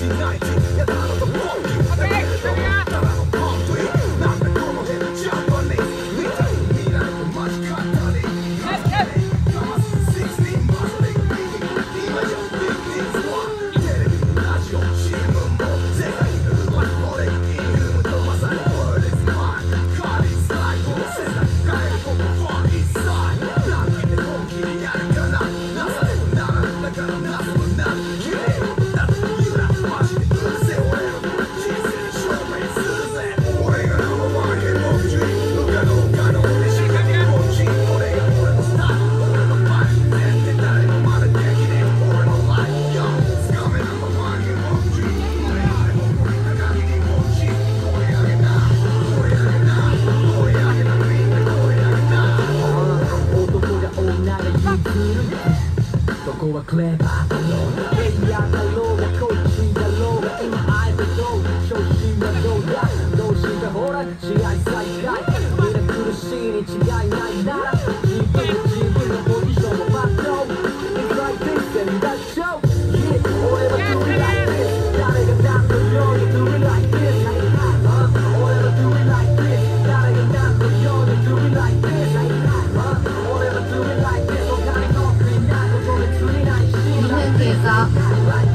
united. go a clip. Baby, 最高。